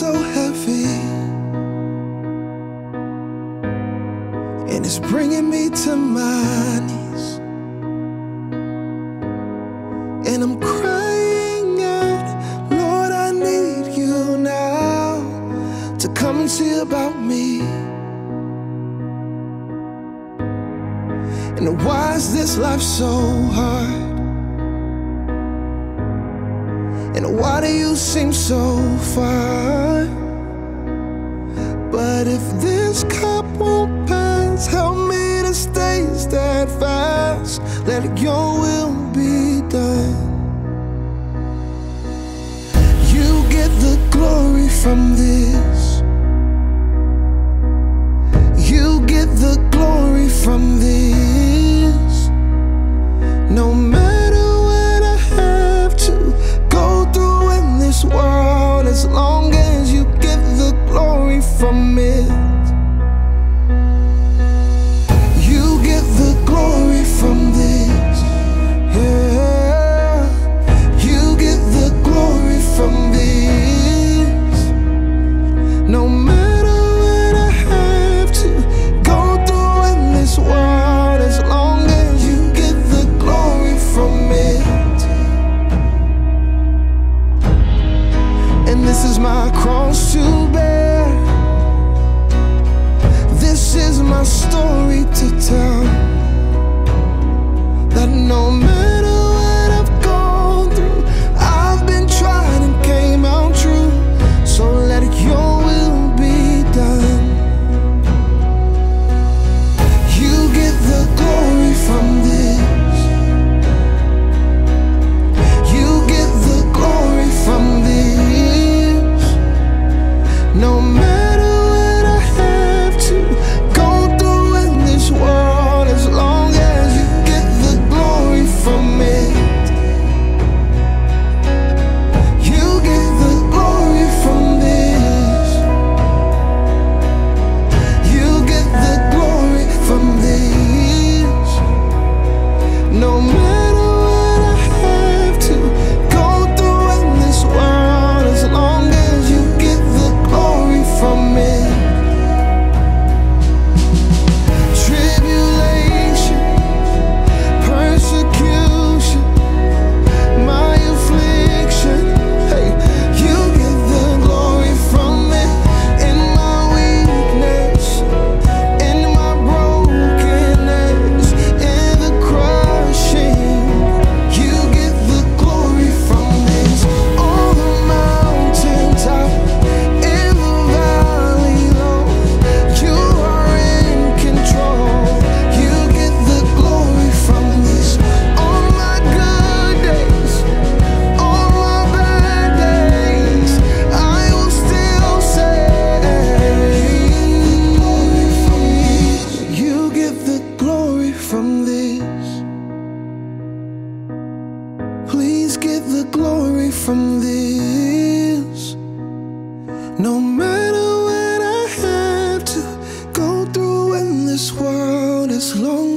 so heavy And it's bringing me to my knees And I'm crying out Lord, I need you now To come and see about me And why is this life so hard? And why do you seem so far? Let your will be done. You get the glory from this. You get the glory. my cross to bear. glory from this. No matter what I have to go through in this world, as long